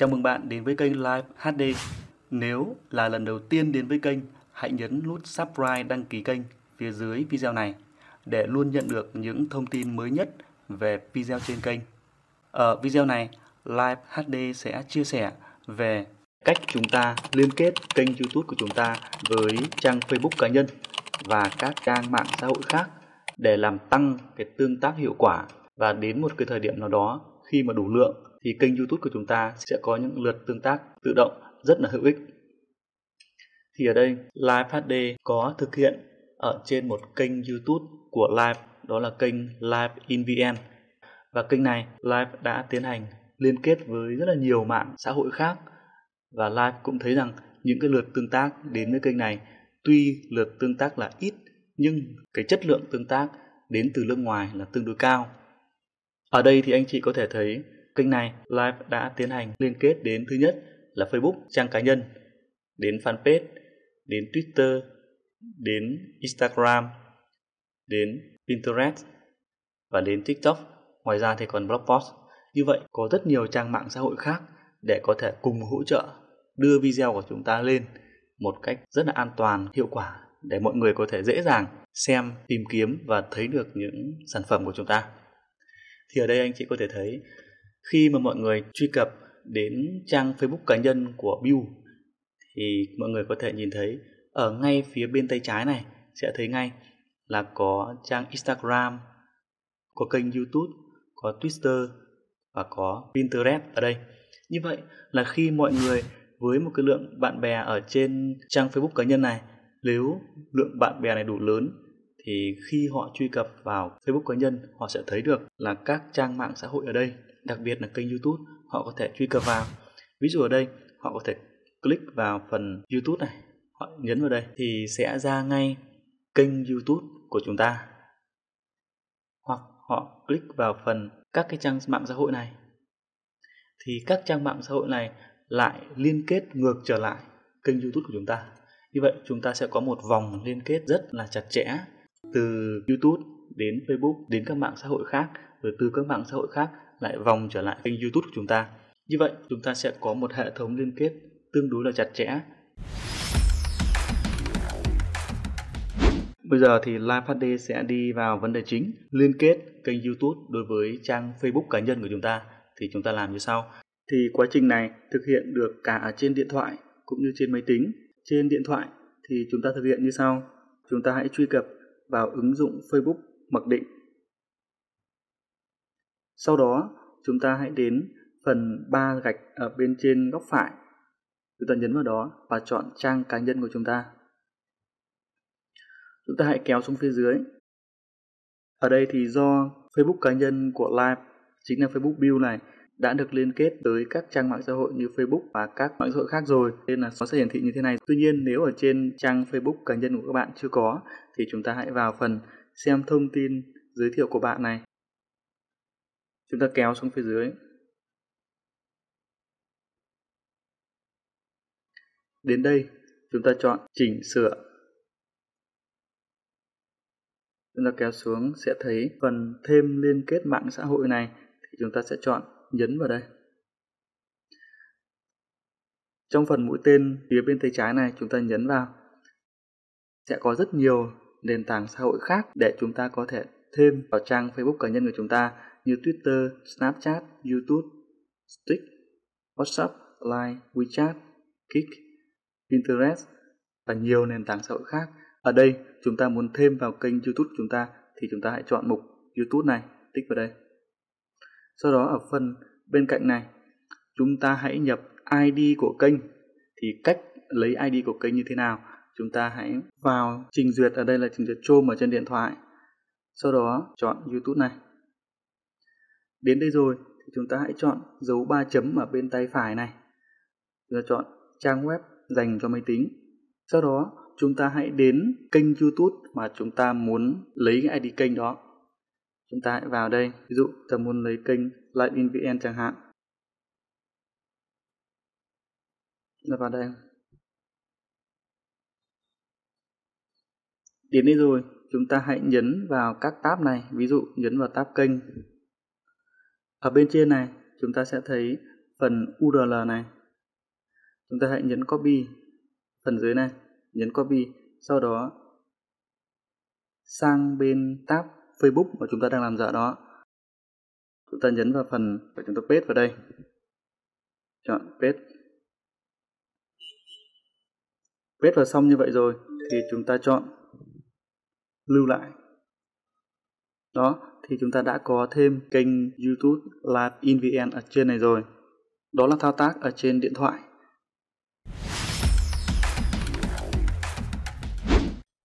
Chào mừng bạn đến với kênh Live HD. Nếu là lần đầu tiên đến với kênh, hãy nhấn nút subscribe đăng ký kênh phía dưới video này để luôn nhận được những thông tin mới nhất về video trên kênh. Ở video này, Live HD sẽ chia sẻ về cách chúng ta liên kết kênh YouTube của chúng ta với trang Facebook cá nhân và các trang mạng xã hội khác để làm tăng cái tương tác hiệu quả và đến một cái thời điểm nào đó khi mà đủ lượng thì kênh YouTube của chúng ta sẽ có những lượt tương tác tự động, rất là hữu ích. Thì ở đây, Live HD có thực hiện ở trên một kênh YouTube của Live, đó là kênh Live in VN. Và kênh này, Live đã tiến hành liên kết với rất là nhiều mạng xã hội khác và Live cũng thấy rằng những cái lượt tương tác đến với kênh này, tuy lượt tương tác là ít, nhưng cái chất lượng tương tác đến từ nước ngoài là tương đối cao. Ở đây thì anh chị có thể thấy kênh này Live đã tiến hành liên kết đến thứ nhất là Facebook trang cá nhân, đến fanpage, đến Twitter, đến Instagram, đến Pinterest và đến TikTok. Ngoài ra thì còn blog post. Như vậy có rất nhiều trang mạng xã hội khác để có thể cùng hỗ trợ đưa video của chúng ta lên một cách rất là an toàn, hiệu quả để mọi người có thể dễ dàng xem, tìm kiếm và thấy được những sản phẩm của chúng ta. Thì ở đây anh chị có thể thấy khi mà mọi người truy cập đến trang Facebook cá nhân của Bill thì mọi người có thể nhìn thấy ở ngay phía bên tay trái này sẽ thấy ngay là có trang Instagram, có kênh YouTube, có Twitter và có Pinterest ở đây. Như vậy là khi mọi người với một cái lượng bạn bè ở trên trang Facebook cá nhân này, nếu lượng bạn bè này đủ lớn thì khi họ truy cập vào Facebook cá nhân, họ sẽ thấy được là các trang mạng xã hội ở đây, đặc biệt là kênh YouTube, họ có thể truy cập vào. Ví dụ ở đây, họ có thể click vào phần YouTube này, họ nhấn vào đây thì sẽ ra ngay kênh YouTube của chúng ta. Hoặc họ click vào phần các cái trang mạng xã hội này thì các trang mạng xã hội này lại liên kết ngược trở lại kênh YouTube của chúng ta. Như vậy chúng ta sẽ có một vòng liên kết rất là chặt chẽ từ YouTube đến Facebook đến các mạng xã hội khác rồi từ các mạng xã hội khác lại vòng trở lại kênh YouTube của chúng ta. Như vậy chúng ta sẽ có một hệ thống liên kết tương đối là chặt chẽ. Bây giờ thì Live HD sẽ đi vào vấn đề chính, liên kết kênh YouTube đối với trang Facebook cá nhân của chúng ta thì chúng ta làm như sau thì quá trình này thực hiện được cả ở trên điện thoại cũng như trên máy tính. Trên điện thoại thì chúng ta thực hiện như sau. Chúng ta hãy truy cập vào ứng dụng Facebook mặc định. Sau đó, chúng ta hãy đến phần ba gạch ở bên trên góc phải. Chúng ta nhấn vào đó và chọn trang cá nhân của chúng ta. Chúng ta hãy kéo xuống phía dưới. Ở đây thì do Facebook cá nhân của Live chính là Facebook Build này đã được liên kết tới các trang mạng xã hội như Facebook và các mạng xã hội khác rồi nên là nó sẽ hiển thị như thế này. Tuy nhiên nếu ở trên trang Facebook cá nhân của các bạn chưa có thì chúng ta hãy vào phần xem thông tin giới thiệu của bạn này. Chúng ta kéo xuống phía dưới. Đến đây, chúng ta chọn chỉnh sửa. Chúng ta kéo xuống sẽ thấy phần thêm liên kết mạng xã hội này, thì chúng ta sẽ chọn nhấn vào đây. Trong phần mũi tên phía bên tay trái này, chúng ta nhấn vào. Sẽ có rất nhiều nền tảng xã hội khác để chúng ta có thể thêm vào trang Facebook cá nhân của chúng ta như Twitter, Snapchat, YouTube, Stick, WhatsApp, Line, WeChat, Kik, Pinterest và nhiều nền tảng xã hội khác. Ở đây chúng ta muốn thêm vào kênh YouTube chúng ta thì chúng ta hãy chọn mục YouTube này, tích vào đây. Sau đó ở phần bên cạnh này, chúng ta hãy nhập ID của kênh. Thì cách lấy ID của kênh như thế nào? Chúng ta hãy vào trình duyệt, ở đây là trình duyệt Chrome ở trên điện thoại. Sau đó chọn YouTube này. Đến đây rồi, thì chúng ta hãy chọn dấu ba chấm ở bên tay phải này. Chúng ta chọn trang web dành cho máy tính. Sau đó, chúng ta hãy đến kênh YouTube mà chúng ta muốn lấy cái ID kênh đó chúng ta hãy vào đây, ví dụ ta muốn lấy kênh Light in VN chẳng hạn chúng ta vào đây đến đây rồi, chúng ta hãy nhấn vào các tab này, ví dụ nhấn vào tab kênh ở bên trên này, chúng ta sẽ thấy phần URL này. Chúng ta hãy nhấn copy phần dưới này, nhấn copy, sau đó sang bên tab Facebook mà chúng ta đang làm dở đó. Chúng ta nhấn vào phần và chúng ta paste vào đây. Chọn paste. Paste vào xong như vậy rồi thì chúng ta chọn lưu lại đó thì chúng ta đã có thêm kênh YouTube Live in VN ở trên này rồi đó là thao tác ở trên điện thoại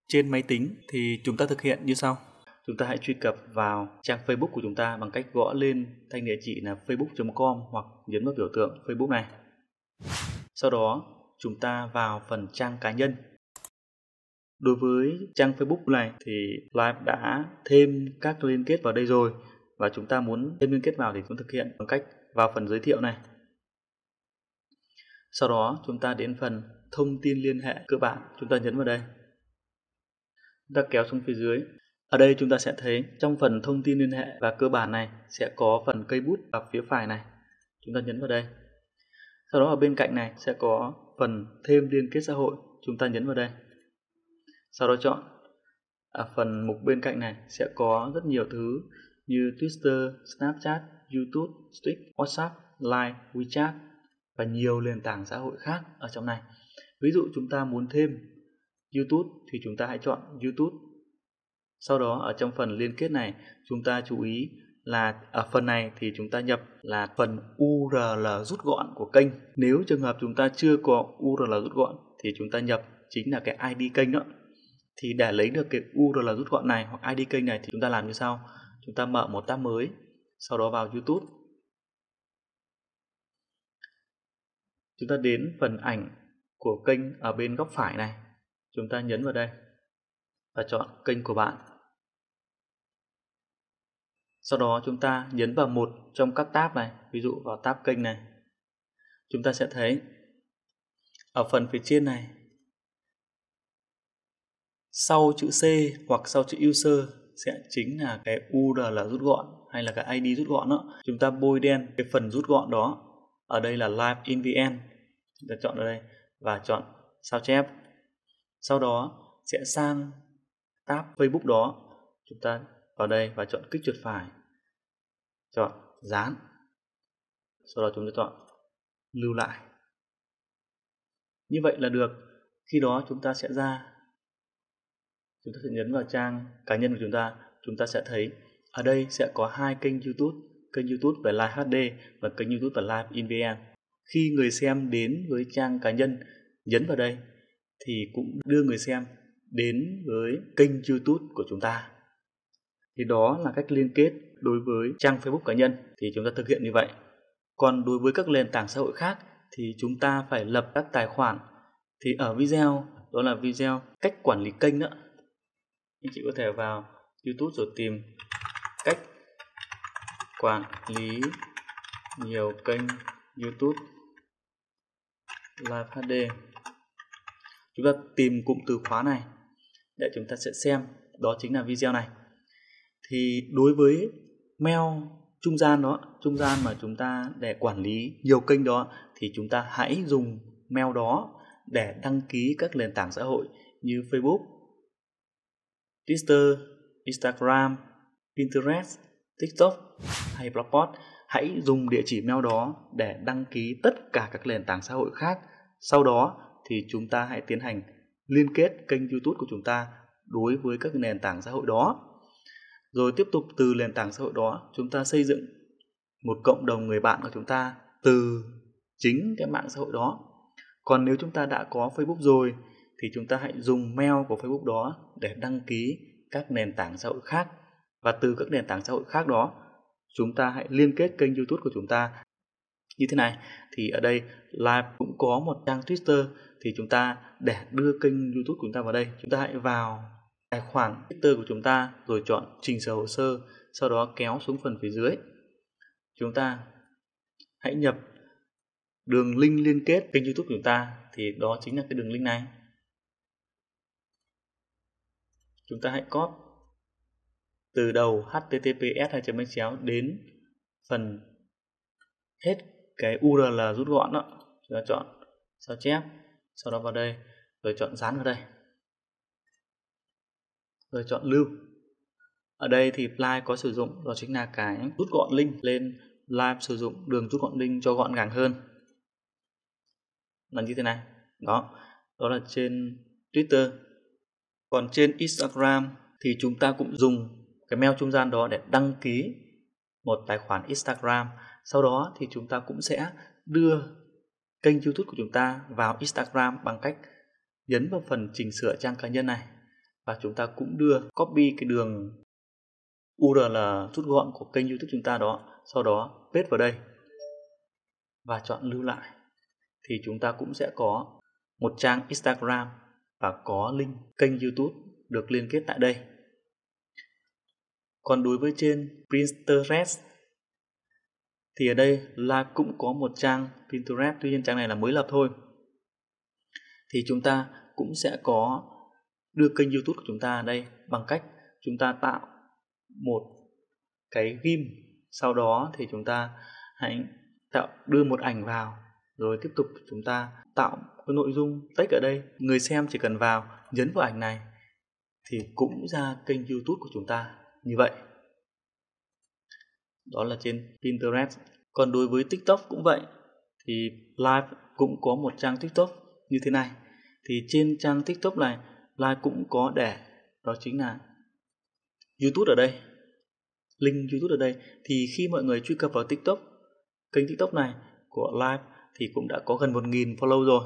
trên máy tính thì chúng ta thực hiện như sau chúng ta hãy truy cập vào trang Facebook của chúng ta bằng cách gõ lên thanh địa chỉ là facebook.com hoặc nhấn vào biểu tượng Facebook này. Sau đó, chúng ta vào phần trang cá nhân. Đối với trang Facebook này thì Live đã thêm các liên kết vào đây rồi và chúng ta muốn thêm liên kết vào thì chúng thực hiện bằng cách vào phần giới thiệu này. Sau đó chúng ta đến phần thông tin liên hệ cơ bản, chúng ta nhấn vào đây. Chúng ta kéo xuống phía dưới ở đây chúng ta sẽ thấy trong phần thông tin liên hệ và cơ bản này sẽ có phần cây bút ở phía phải này. Chúng ta nhấn vào đây. Sau đó ở bên cạnh này sẽ có phần thêm liên kết xã hội. Chúng ta nhấn vào đây. Sau đó chọn ở phần mục bên cạnh này sẽ có rất nhiều thứ như Twitter, Snapchat, YouTube, Stick, WhatsApp, Line, WeChat và nhiều nền tảng xã hội khác ở trong này. Ví dụ chúng ta muốn thêm YouTube thì chúng ta hãy chọn YouTube sau đó ở trong phần liên kết này chúng ta chú ý là ở phần này thì chúng ta nhập là phần URL rút gọn của kênh. Nếu trường hợp chúng ta chưa có URL rút gọn thì chúng ta nhập chính là cái ID kênh đó. Thì để lấy được cái URL rút gọn này hoặc ID kênh này thì chúng ta làm như sau. Chúng ta mở một tab mới, sau đó vào YouTube. Chúng ta đến phần ảnh của kênh ở bên góc phải này. Chúng ta nhấn vào đây và chọn kênh của bạn. Sau đó chúng ta nhấn vào một trong các tab này, ví dụ vào tab kênh này. Chúng ta sẽ thấy ở phần phía trên này sau chữ C hoặc sau chữ user sẽ chính là cái URL rút gọn hay là cái ID rút gọn đó. Chúng ta bôi đen cái phần rút gọn đó. Ở đây là Live in VN. Chúng ta chọn ở đây và chọn sao chép. Sau đó sẽ sang tab Facebook đó. Chúng ta vào đây và chọn kích chuột phải chọn dán sau đó chúng ta chọn lưu lại như vậy là được khi đó chúng ta sẽ ra chúng ta sẽ nhấn vào trang cá nhân của chúng ta. Chúng ta sẽ thấy ở đây sẽ có hai kênh youtube. Kênh youtube về live hd và kênh youtube về live in vn khi người xem đến với trang cá nhân, nhấn vào đây thì cũng đưa người xem đến với kênh youtube của chúng ta. Thì đó là cách liên kết đối với trang Facebook cá nhân. Thì chúng ta thực hiện như vậy. Còn đối với các nền tảng xã hội khác thì chúng ta phải lập các tài khoản. Thì ở video, đó là video cách quản lý kênh đó anh chị có thể vào YouTube rồi tìm cách quản lý nhiều kênh YouTube Live HD. Chúng ta tìm cụm từ khóa này để chúng ta sẽ xem đó chính là video này thì đối với mail trung gian đó trung gian mà chúng ta để quản lý nhiều kênh đó thì chúng ta hãy dùng mail đó để đăng ký các nền tảng xã hội như Facebook, Twitter, Instagram, Pinterest, TikTok hay Blogspot. Hãy dùng địa chỉ mail đó để đăng ký tất cả các nền tảng xã hội khác. Sau đó thì chúng ta hãy tiến hành liên kết kênh YouTube của chúng ta đối với các nền tảng xã hội đó rồi tiếp tục từ nền tảng xã hội đó chúng ta xây dựng một cộng đồng người bạn của chúng ta từ chính cái mạng xã hội đó còn nếu chúng ta đã có facebook rồi thì chúng ta hãy dùng mail của facebook đó để đăng ký các nền tảng xã hội khác và từ các nền tảng xã hội khác đó chúng ta hãy liên kết kênh youtube của chúng ta như thế này thì ở đây live cũng có một trang twitter thì chúng ta để đưa kênh youtube của chúng ta vào đây chúng ta hãy vào tài khoản Twitter của chúng ta rồi chọn chỉnh sửa hồ sơ, sau đó kéo xuống phần phía dưới. Chúng ta hãy nhập đường link liên kết kênh YouTube của chúng ta thì đó chính là cái đường link này. Chúng ta hãy copy từ đầu https 2 chéo đến phần hết cái URL rút gọn đó. Chúng ta chọn sao chép, sau đó vào đây, rồi chọn dán vào đây. Rồi chọn lưu. Ở đây thì Fly có sử dụng, đó chính là cái rút gọn link lên live sử dụng, đường rút gọn link cho gọn gàng hơn. Là như thế này. Đó. Đó là trên Twitter còn trên Instagram thì chúng ta cũng dùng cái mail trung gian đó để đăng ký một tài khoản Instagram. Sau đó thì chúng ta cũng sẽ đưa kênh YouTube của chúng ta vào Instagram bằng cách nhấn vào phần chỉnh sửa trang cá nhân này. Và chúng ta cũng đưa copy cái đường URL rút gọn của kênh YouTube chúng ta đó, sau đó paste vào đây và chọn lưu lại. Thì chúng ta cũng sẽ có một trang Instagram và có link kênh YouTube được liên kết tại đây. Còn đối với trên Pinterest thì ở đây là cũng có một trang Pinterest, tuy nhiên trang này là mới lập thôi. Thì chúng ta cũng sẽ có đưa kênh YouTube của chúng ta ở đây bằng cách chúng ta tạo một cái ghim sau đó thì chúng ta hãy tạo đưa một ảnh vào rồi tiếp tục chúng ta tạo cái nội dung text ở đây. Người xem chỉ cần vào, nhấn vào ảnh này thì cũng ra kênh youtube của chúng ta. Như vậy. Đó là trên pinterest. Còn đối với tiktok cũng vậy. Thì live cũng có một trang tiktok như thế này. Thì trên trang tiktok này, live cũng có để đó chính là youtube ở đây. Link youtube ở đây. Thì khi mọi người truy cập vào tiktok, kênh tiktok này của live thì cũng đã có gần 1.000 follow rồi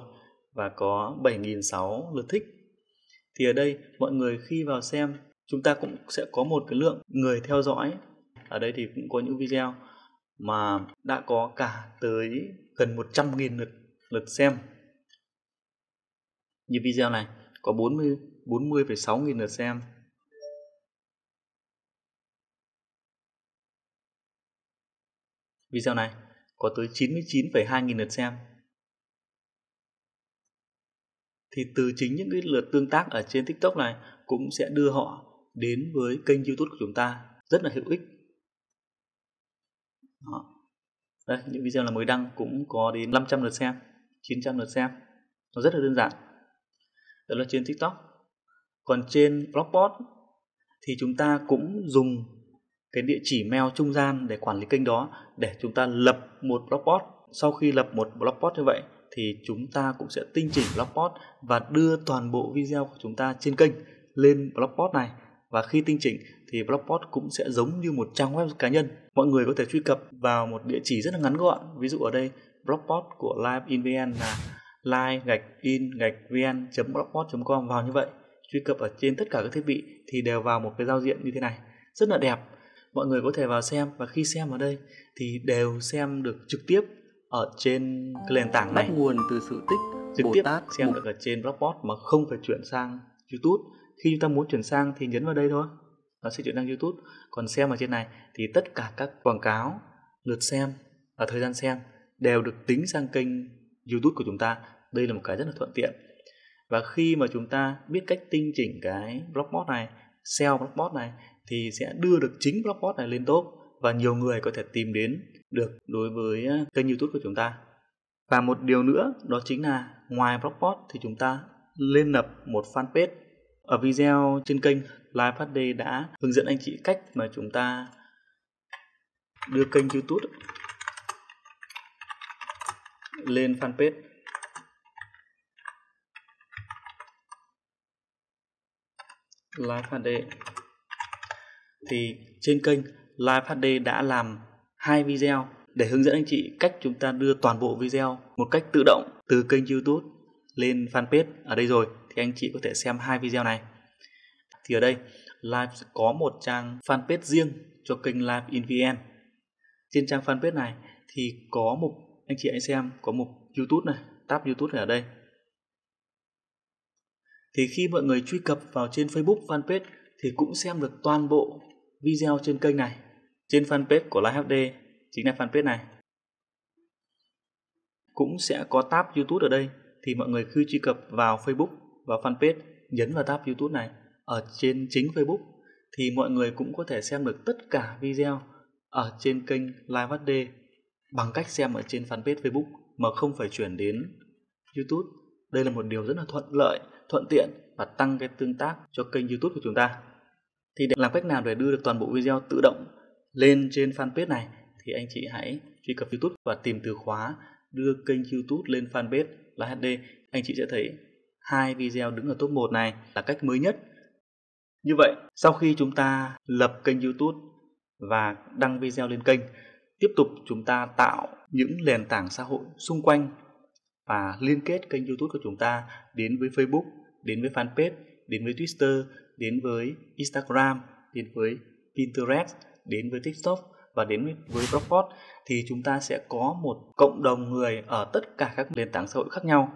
và có 7.600 lượt thích. Thì ở đây mọi người khi vào xem chúng ta cũng sẽ có một cái lượng người theo dõi. Ở đây thì cũng có những video mà đã có cả tới gần 100.000 lượt lượt xem. Như video này có 40 40,6 nghìn lượt xem. Video này có tới 99,2 nghìn lượt xem. Thì từ chính những cái lượt tương tác ở trên TikTok này cũng sẽ đưa họ đến với kênh YouTube của chúng ta rất là hữu ích. Đó. Đây, những video là mới đăng cũng có đến 500 lượt xem, 900 lượt xem. Nó rất là đơn giản. Đó là trên TikTok. Còn trên Blogspot thì chúng ta cũng dùng cái địa chỉ mail trung gian để quản lý kênh đó để chúng ta lập một blog post. Sau khi lập một blog post như vậy thì chúng ta cũng sẽ tinh chỉnh blog post và đưa toàn bộ video của chúng ta trên kênh lên blog post này. Và khi tinh chỉnh thì blog post cũng sẽ giống như một trang web cá nhân. Mọi người có thể truy cập vào một địa chỉ rất là ngắn gọn. Ví dụ ở đây, blog post của live in vn là live gạch in gạch vn blogspot com. Vào như vậy, truy cập ở trên tất cả các thiết bị thì đều vào một cái giao diện như thế này. Rất là đẹp mọi người có thể vào xem và khi xem ở đây thì đều xem được trực tiếp ở trên cái nền tảng này. Bắt nguồn từ sự tích trực Bồ tiếp Tát xem một được ở trên Blogspot mà không phải chuyển sang YouTube. Khi chúng ta muốn chuyển sang thì nhấn vào đây thôi nó sẽ chuyển sang YouTube. Còn xem ở trên này thì tất cả các quảng cáo lượt xem và thời gian xem đều được tính sang kênh YouTube của chúng ta. Đây là một cái rất là thuận tiện. Và khi mà chúng ta biết cách tinh chỉnh cái blogspot này SEO blogspot này thì sẽ đưa được chính blogspot này lên top và nhiều người có thể tìm đến được đối với ờ, kênh YouTube của chúng ta. Và một điều nữa, đó chính là ngoài blogspot thì chúng ta lên lập một fanpage. Ở video trên kênh Live HD đã hướng dẫn anh chị cách mà chúng ta đưa kênh YouTube lên fanpage. Live HD thì trên kênh Live HD đã làm hai video để hướng dẫn anh chị cách chúng ta đưa toàn bộ video một cách tự động từ kênh YouTube lên fanpage ở đây rồi thì anh chị có thể xem hai video này. Thì ở đây Live có một trang fanpage riêng cho kênh Live in VN. Trên trang fanpage này thì có mục anh chị hãy xem có mục YouTube này, tab YouTube này ở đây. Thì khi mọi người truy cập vào trên Facebook fanpage thì cũng xem được toàn bộ video trên kênh này trên fanpage của Live HD chính là fanpage này cũng sẽ có tab YouTube ở đây thì mọi người khi truy cập vào Facebook và fanpage nhấn vào tab YouTube này ở trên chính Facebook thì mọi người cũng có thể xem được tất cả video ở trên kênh Live HD bằng cách xem ở trên fanpage Facebook mà không phải chuyển đến YouTube. Đây là một điều rất là thuận lợi, thuận tiện và tăng cái tương tác cho kênh YouTube của chúng ta. Thì để làm cách nào để đưa được toàn bộ video tự động lên trên fanpage này thì anh chị hãy truy cập YouTube và tìm từ khóa đưa kênh YouTube lên fanpage là HD. Anh chị sẽ thấy hai video đứng ở top 1 này là cách mới nhất. Như vậy, sau khi chúng ta lập kênh YouTube và đăng video lên kênh, tiếp tục chúng ta tạo những nền tảng xã hội xung quanh và liên kết kênh YouTube của chúng ta đến với Facebook, đến với fanpage, đến với Twitter, đến với Instagram, đến với Pinterest, đến với TikTok và đến với Dropbox thì chúng ta sẽ có một cộng đồng người ở tất cả các nền tảng xã hội khác nhau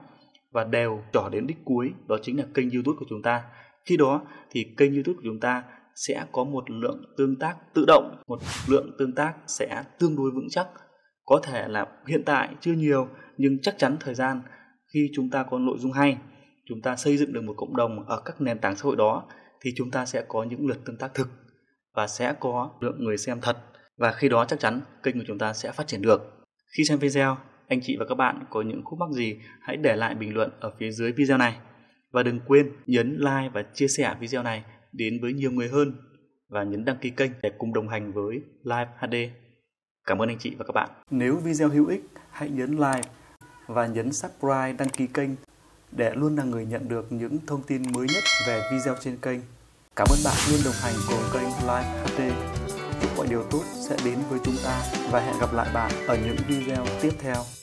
và đều trỏ đến đích cuối đó chính là kênh YouTube của chúng ta. Khi đó thì kênh YouTube của chúng ta sẽ có một lượng tương tác tự động, một lượng tương tác sẽ tương đối vững chắc. Có thể là hiện tại chưa nhiều nhưng chắc chắn thời gian khi chúng ta có nội dung hay, chúng ta xây dựng được một cộng đồng ở các nền tảng xã hội đó thì chúng ta sẽ có những lượt tương tác thực và sẽ có lượng người xem thật và khi đó chắc chắn kênh của chúng ta sẽ phát triển được. Khi xem video, anh chị và các bạn có những khúc mắc gì hãy để lại bình luận ở phía dưới video này. Và đừng quên nhấn like và chia sẻ video này đến với nhiều người hơn và nhấn đăng ký kênh để cùng đồng hành với Live HD. Cảm ơn anh chị và các bạn. Nếu video hữu ích, hãy nhấn like và nhấn subscribe đăng ký kênh để luôn là người nhận được những thông tin mới nhất về video trên kênh. Cảm ơn bạn luôn đồng hành cùng kênh Live HD. Chúc mọi điều tốt sẽ đến với chúng ta và hẹn gặp lại bạn ở những video tiếp theo.